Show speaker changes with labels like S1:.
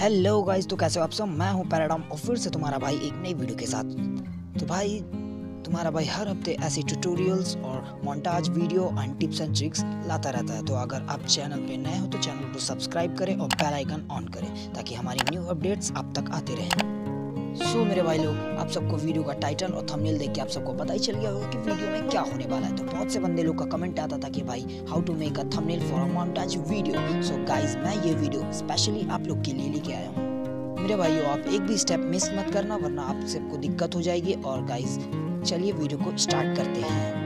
S1: Hello guys तो कैसे हो आप सब? मैं हूँ पैराडाम और फिर से तुम्हारा भाई एक नई वीडियो के साथ। तो भाई, तुम्हारा भाई हर हफ़्ते ऐसे ट्यूटोरियल्स और montage video and tips and tricks लाता रहता है। तो अगर आप चैनल पे नए हो तो चैनल को सब्सक्राइब करें और बेल आइकन ऑन करें, ताकि हमारी न्यू अपडेट्स आप तक आते रहें। सो मेरे भाई लोग, आप सबको वीडियो का टाइटल और थंबनेल देख के आप सबको पता ही चल गया होगा कि वीडियो में क्या होने वाला है। तो बहुत से बंदे लोग का कमेंट आता था कि भाई how to make a thumbnail for a montage video so guys मैं ये वीडियो स्पेशली आप लोग के लिए लेके आया हूँ। मेरे भाइयों, आप एक भी स्टेप मिस मत करना, वरना आप सबको दिक्कत हो जाएगी। और गाइज़ चलिए वीडियो को स्टार्ट करते हैं।